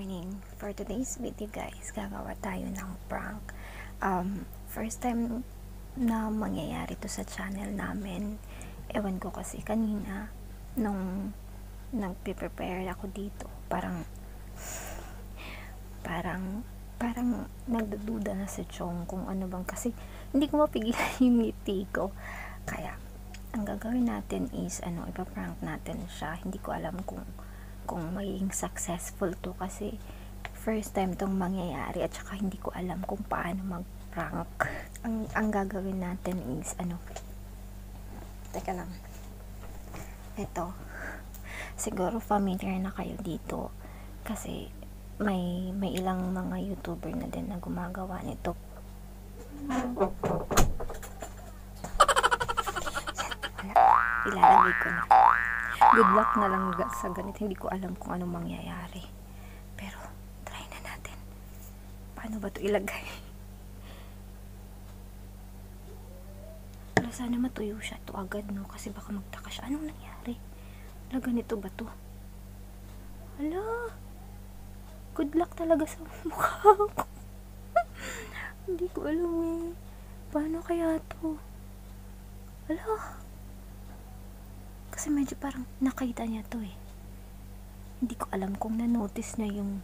morning. For today's video guys, gagawa tayo ng prank. Um, first time na mangyayari to sa channel namin. Ewan ko kasi kanina, nung nagpe-prepare ako dito, parang parang parang nagdududa na si Chong kung ano bang kasi hindi ko mapigilan yung ngiti ko. Kaya, ang gagawin natin is, ano, ipaprank natin siya. Hindi ko alam kung kung magiging successful to kasi first time tong mangyayari at saka hindi ko alam kung paano mag-prank. Ang, ang gagawin natin is ano, teka lang, ito, siguro familiar na kayo dito kasi may may ilang mga YouTuber na din na gumagawa nito. Ilalagay ko na good luck na lang sa ganito. Hindi ko alam kung anong mangyayari. Pero, try na natin. Paano ba to ilagay? Pero sana matuyo siya to agad, no? Kasi baka magtaka siya. Anong nangyari? Wala, ganito ba to? Hala! Good luck talaga sa mukha ko. Hindi ko alam eh. Paano kaya to? Hala! Kasi medyo parang nakita niya to eh. Hindi ko alam kung na-notice niya yung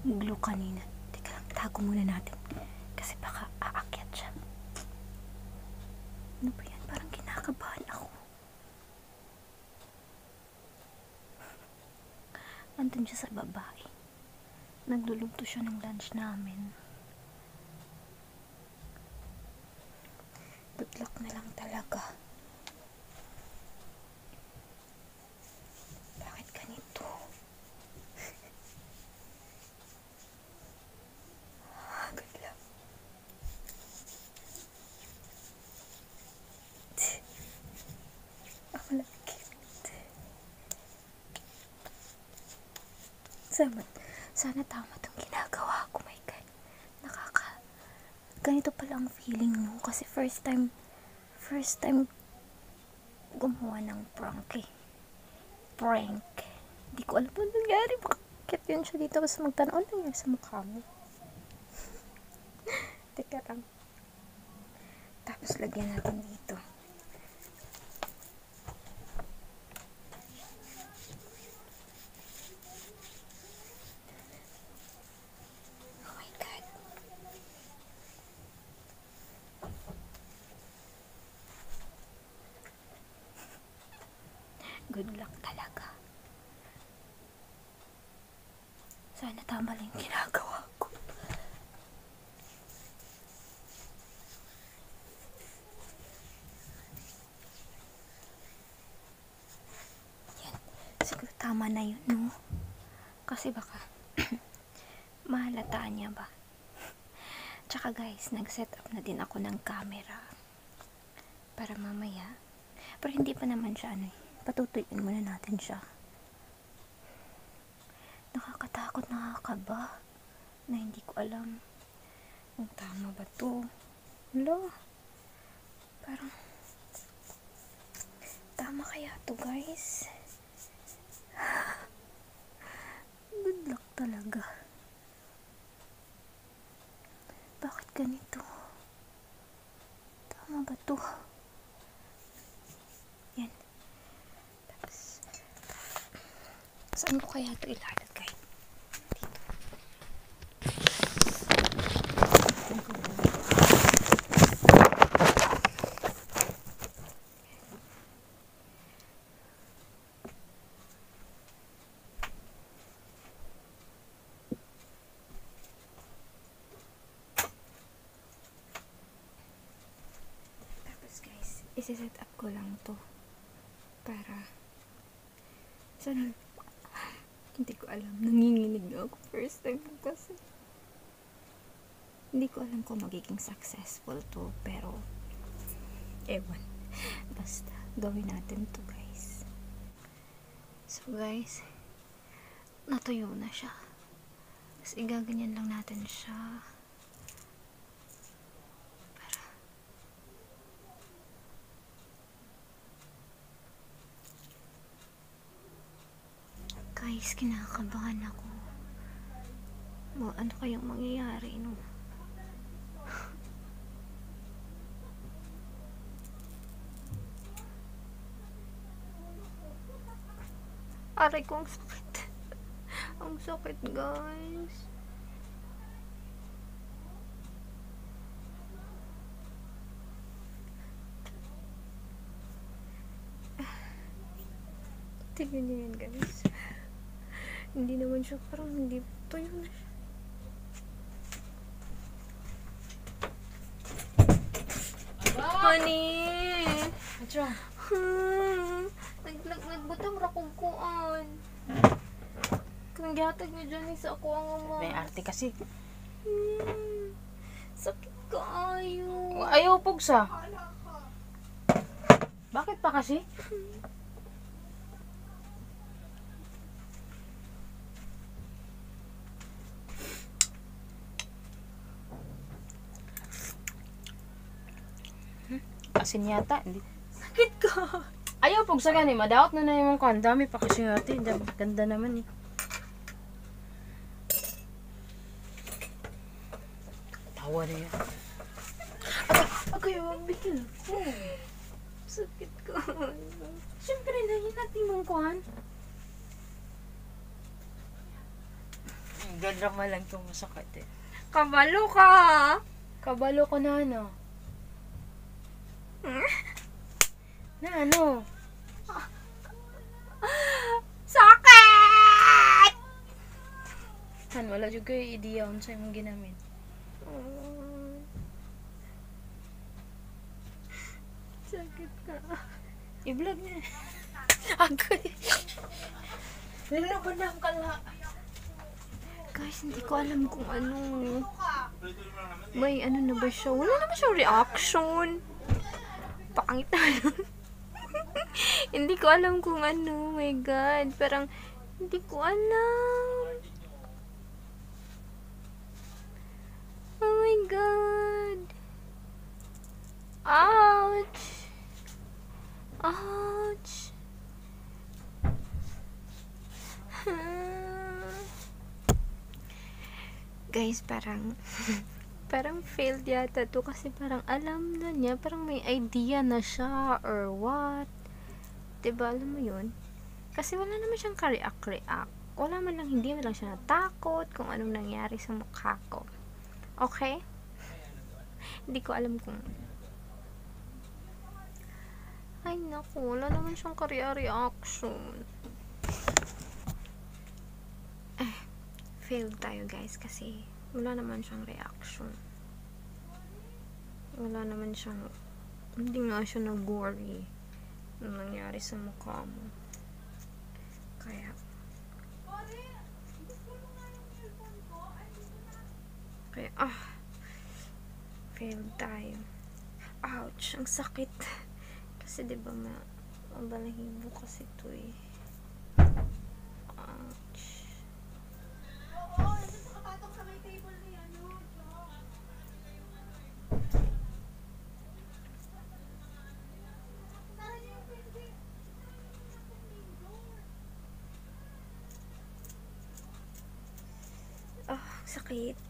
glue kanina. Teka lang, tago muna natin. Kasi baka aakyat siya. Ano ba yan? Parang kinakabahan ako. Andun siya sa babae. Nagluluto siya ng lunch namin. Good luck na lang talaga. Sana, sana tama tong ginagawa ko, my God. Nakaka... Ganito pala ang feeling, no? Kasi first time, first time gumawa ng prank, eh prank. Hindi ko alam ano nangyari. Bakit yun siya dito? Basta magtanong, ano nangyari sa mukha mo? Teka lang. Tapos lagyan natin dito. Good luck talaga. Sana tama lang ginagawa ko. Yan. Siguro tama na yun, no? Kasi baka mahalataan niya ba? Tsaka guys, nag-set up na din ako ng camera para mamaya. Pero hindi pa naman siya ano eh. Patutuyuin muna natin siya. Nakakatakot, nakakaba. Na hindi ko alam kung tama ba to. Wala. Parang tama kaya to guys. Good luck talaga. Bakit ganito? Tama ba to? Yan. Tapos, saan ko kaya ito ilalagay? Dito. Tapos guys, isi-set up ko lang to para sana hindi ko alam. Nanginginig na ako first time kasi. Hindi ko alam kung magiging successful to pero ewan. Basta gawin natin to guys. So guys natuyo na siya. Tapos igaganyan lang natin siya para guys kinakabahan ako. Ma ano kayang mangyayari, no? Aray ko, ang sakit. ang sakit, guys. Tignan niyo yan, guys. Hindi naman siya, parang hindi, tuyo na siya. Honey! Wrong? Hmm. Nag, nag, nagbutang rakungkuan. Kung gihatag niyo dyan sa ako ang ama. May arte kasi. Hmm. Sakit kaayo. Ayaw pugsa. Bakit pa kasi? Hmm? Asin yata. Hindi. Sakit ka. Ayaw pugsa gani. Madaot na na yung kwan. Dami pa kasi ate. Ganda naman eh. Tawa na yan. Ako yung bigil ko. Sakit ka. Siyempre, nahin natin mong kwan. Gadrama lang itong masakit eh. Kabalo ka. Kabalo ko na ano. Na ano? Sakit! Han, wala juga yung idea kung sa'yo mong ginamit. Sakit ka. I-vlog niya. Lalaban na kala. Guys, hindi ko alam kung ano. May ano na ba siya? Wala naman siyang reaction. Pangit na yun. hindi ko alam kung ano. my God. Parang, hindi ko alam. Oh my God. Ouch. Ouch. Guys, parang parang failed yata to kasi parang alam na niya, parang may idea na siya or what. ba alam mo yun? Kasi wala naman siyang ka-react-react. Wala man lang, hindi man lang siya natakot kung anong nangyari sa mukha ko. Okay? hindi ko alam kung ay naku, wala naman siyang ka-reaction. Eh, failed tayo guys kasi wala naman siyang reaction. Wala naman siyang hindi nga siya nag-worry na nangyari sa mukha mo. Kaya kaya ah failed tayo. Ouch, ang sakit. Kasi 'di ba ma mabalahibo kasi to eh. Sakit.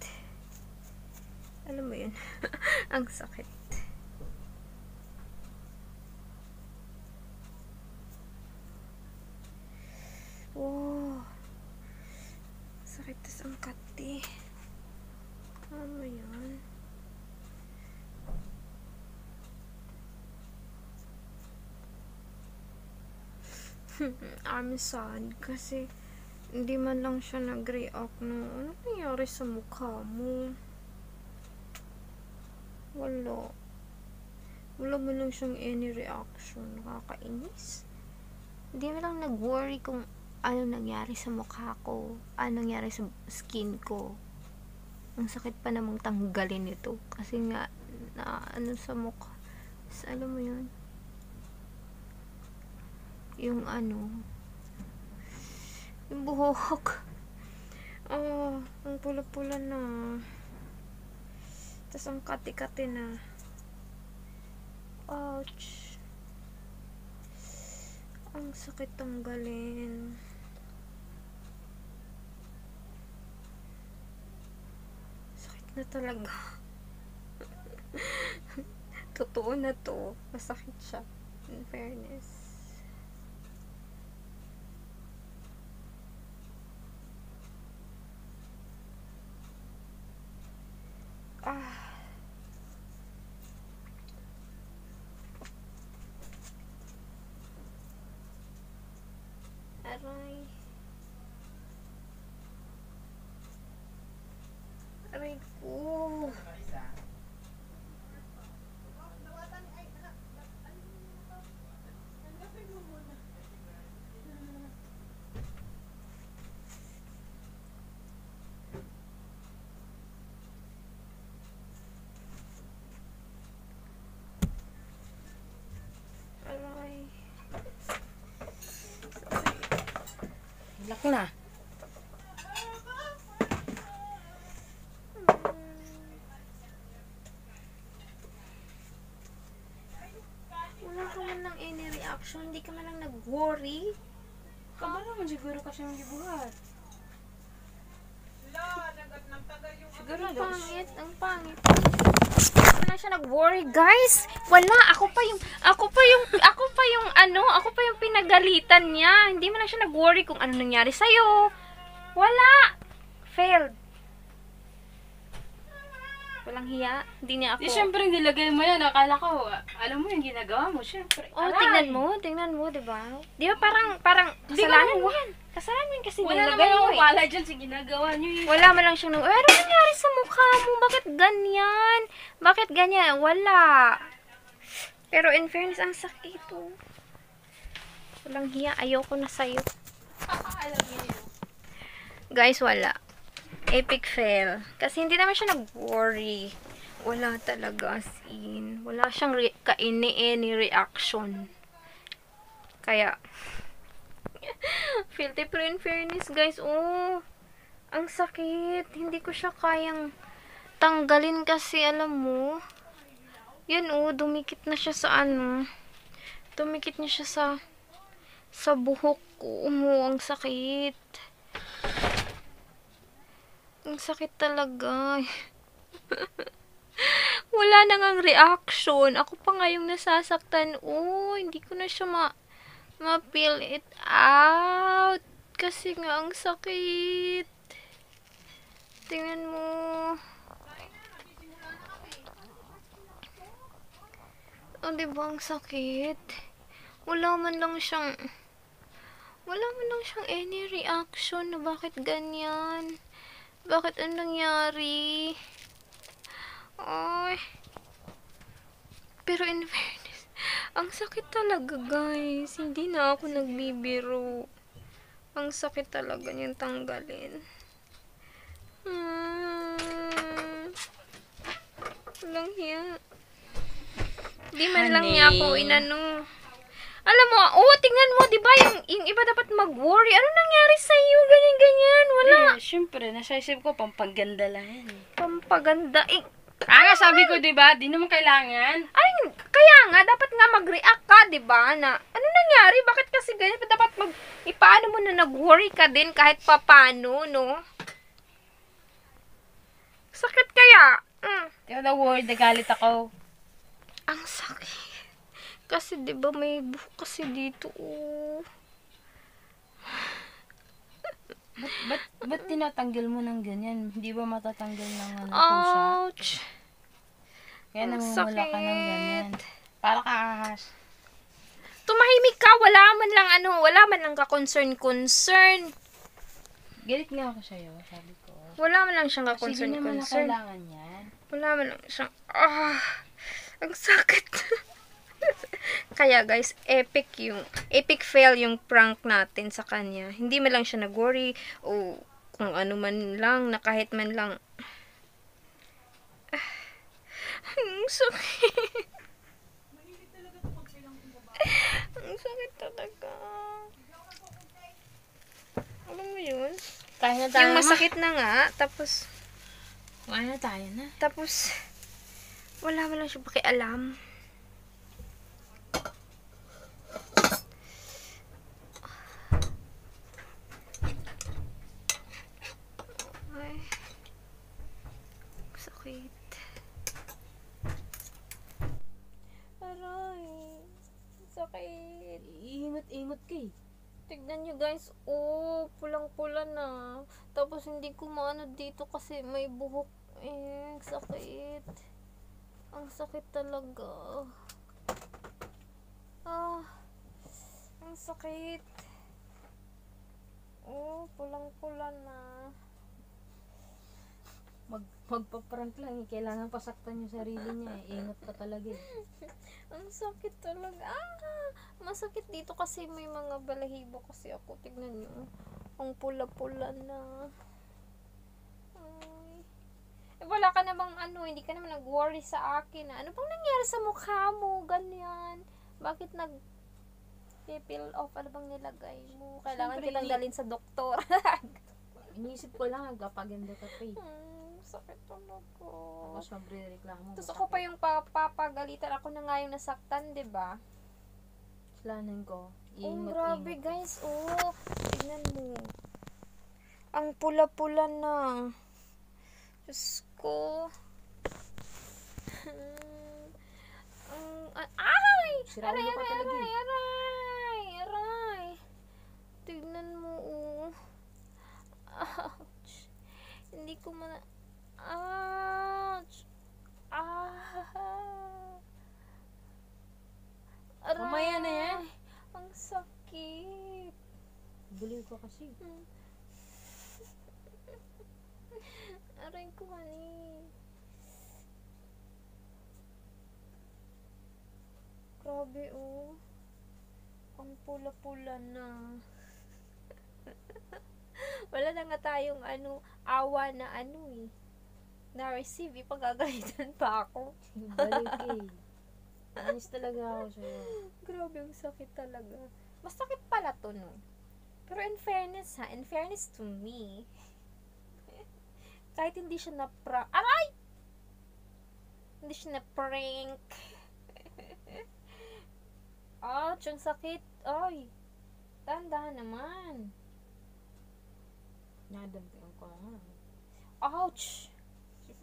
Alam mo yun? ang sakit. Wow. Sakit tas ang kati. Ano yan? I'm sad kasi hindi man lang siya nag-react no. Ano nangyari sa mukha mo? Wala. Wala mo lang siyang any reaction. Nakakainis. Hindi mo lang nag-worry kung ano nangyari sa mukha ko. Ano nangyari sa skin ko. Ang sakit pa namang tanggalin ito. Kasi nga, na ano sa mukha. Tapos, alam mo yun? Yung ano, yung buhok. Oh, ang pula-pula na. Tapos ang kati-kati na. Ouch. Ang sakit tanggalin. Sakit na talaga. Totoo na to. Masakit siya. In fairness. Na. Wala ka man lang any reaction. Hindi ka man lang nag-worry. Kaba naman siguro kasi yung gibuhat. Siguro pangit, ang pangit. Nag-worry, guys. Wala, ako pa yung, ako pa yung, ako pa yung, ano, ako pa yung pinagalitan niya. Hindi man lang siya nag-worry kung ano nangyari sa'yo. Wala. Failed. Walang hiya. Hindi niya ako. Di syempre nilagay mo yan. Akala ko, alam mo yung ginagawa mo. Syempre. Oh, Aray! tingnan mo, tingnan mo, 'di ba? 'Di ba parang parang kasalanan mo yan. Kasalanan kasi Wala nilagay naman mo akong eh. wala dyan sa ginagawa niyo eh. Wala man lang siyang, eh, ano nangyari sa mukha mo? Bakit ganyan? Bakit ganyan? Wala. Pero in fairness, ang sakit oh. Walang hiya. Ayoko na sa'yo. Alam niyo. Guys, wala. Epic fail. Kasi hindi naman siya nag-worry. Wala talaga as in. Wala siyang re- kaini-any reaction. Kaya, filthy pero in fairness guys, oh, ang sakit. Hindi ko siya kayang tanggalin kasi alam mo. Yan oh, dumikit na siya sa ano. Dumikit niya siya sa sa buhok ko. Oh, ang sakit. Ang sakit talaga. Wala na ngang reaction. Ako pa nga yung nasasaktan. Oh, hindi ko na siya ma ma-feel it out. Kasi nga, ang sakit. Tingnan mo. Oh, di ba ang sakit? Wala man lang siyang wala man lang siyang any reaction na bakit ganyan. Bakit ang nangyari? Ay. Pero in fairness, ang sakit talaga guys. Hindi na ako nagbibiro. Ang sakit talaga niyang tanggalin. Hmm. Walang hiya. Di man lang niya ako inano. Alam mo, oh, tingnan mo, di ba, yung, yung iba dapat mag-worry. Ano nangyari sa iyo? Ganyan, ganyan. Wala. Eh, syempre, nasa isip ko, pampaganda lang yan. eh. Pampaganda. Eh, Ah, sabi ko, di ba? Di naman kailangan. ay, kaya nga, dapat nga mag-react ka, di ba? Na, ano nangyari? Bakit kasi ganyan? Dapat mag, ipaano mo na nag-worry ka din kahit papano, no? Sakit kaya. Mm. Ba na word, nagalit ako. Ang sakit. Kasi, di ba, may buhok kasi dito, oh. Ba't, ba't, ba't tinatanggal mo ng ganyan? Hindi ba matatanggal ng ano po siya? Kaya ang namumula ka ng ganyan. Para ka. Tumahimik ka, wala man lang ano, wala man lang ka concern-concern. Galit nga ako sa'yo, sabi ko. Wala man lang siyang ka Kasi di naman na kailangan yan. Wala man lang siyang, ah, ang sakit. Kaya guys, epic yung, epic fail yung prank natin sa kanya. Hindi man lang siya nag-worry o kung ano man lang, na kahit man lang, ang sakit. ang sakit talaga. Alam mo yun? Kaya na tayo Yung ma. masakit na nga, tapos, Kaya na tayo na. tapos, wala mo lang siya pakialam. Ay. Ingot-ingot ka eh. Tignan nyo guys, oh, pulang-pula na. Tapos hindi ko maano dito kasi may buhok. Eh, ang sakit. Ang sakit talaga. Ah, ang sakit. Oh, pulang-pula na. Mag, magpa-prank lang eh. Kailangan pasaktan yung sarili niya eh. Ingot ka talaga eh. Ang sakit talaga. Ah, masakit dito kasi may mga balahibo kasi ako. Tignan nyo. Ang pula-pula na. Ay. Eh, wala ka namang ano, hindi ka naman nag-worry sa akin. ah. Ano bang nangyari sa mukha mo? Ganyan. Bakit nag peel off? Ano bang nilagay mo? Kailangan Siyempre, kitang dalhin sa doktor. Inisip ko lang, nagpapaganda ka pa eh. hmm, sakit talaga. Tapos magre-reklamo. Tapos ako pa yung papagalitan. Ako na nga yung nasaktan, 'di ba? Slanan ko. Oh, Ingot, grabe ingot. guys. Oh, tingnan mo. Ang pula-pula na. Diyos ko. Ang, ah, ay! Sira aray, aray, aray, eh. aray, aray. Tignan mo, oh. Ouch. Hindi ko man... Ouch. Ah. Aray. Mamaya na yan. Ang sakit. Baliw ka kasi. Hmm. Aray ko, honey. Grabe, oh. Ang pula-pula na. Wala na nga tayong ano, awa na ano eh. Na-receive, ipagagalitan pa ako. Baliw ka eh. Anis talaga ako sa'yo. Grabe, ang sakit talaga. Mas sakit pala to, no? Pero in fairness, ha? In fairness to me, kahit hindi siya na pra... Aray! Hindi siya na prank. Ouch, ang sakit. Ay, tanda naman. Nadampian ko nga.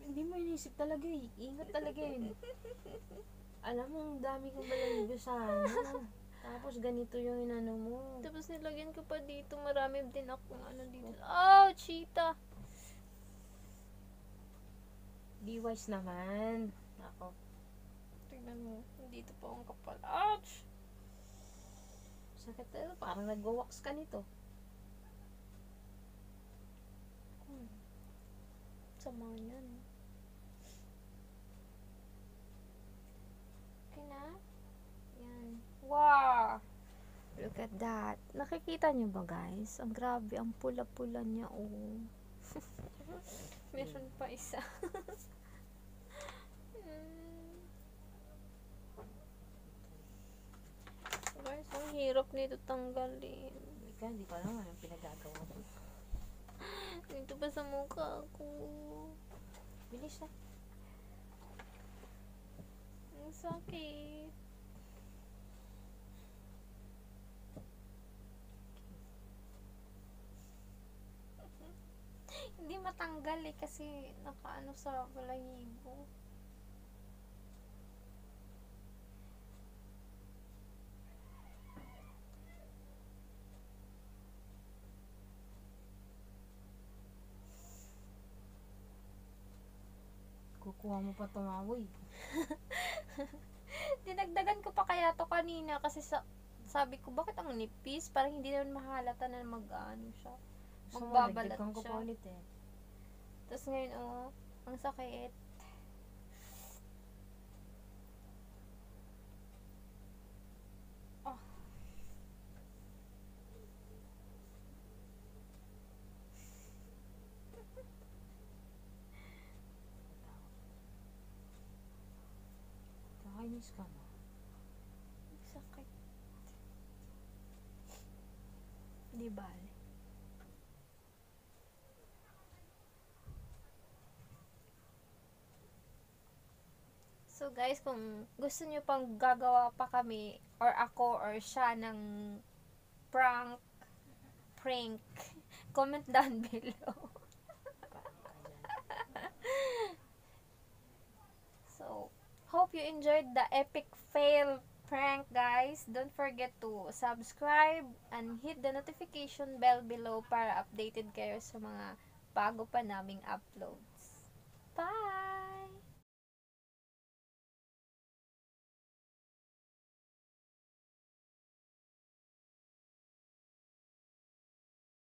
Hindi mo inisip talaga eh. Ingat talaga eh. Alam mo, ang dami kong balahibo sa ano. Tapos ganito yung inano mo. Tapos nilagyan ko pa dito, marami din akong ano dito. Oh, cheetah! Be wise naman. Ako. Tingnan mo, dito pa ang kapal. Ouch! Sakit talaga. Parang nag-wax ka nito. Hmm. Sama niyan. Okay na? Yan. Wow! Look at that. Nakikita niyo ba guys? Ang grabe, ang pula-pula niya oh. Meron pa isa. Guys, ang hirap nito tanggalin. Ika, hindi ko alam anong pinagagawa mo. Dito pa sa mukha ko. Bilis na. Ang sakit. Hindi matanggal eh kasi nakaano sa balahibo. Kukuha mo pa tumawoy. Dinagdagan ko pa kaya to kanina kasi sa sabi ko bakit ang nipis parang hindi naman mahalata na mag-ano siya. Gusto mo, Magbabalat ko siya. pa ulit eh. Tapos ngayon oh, ang sakit. Oh. Nakainis ka na. So guys, kung gusto nyo pang gagawa pa kami or ako or siya ng prank, prank, comment down below. so, hope you enjoyed the epic fail prank, guys. Don't forget to subscribe and hit the notification bell below para updated kayo sa mga bago pa naming uploads. Bye!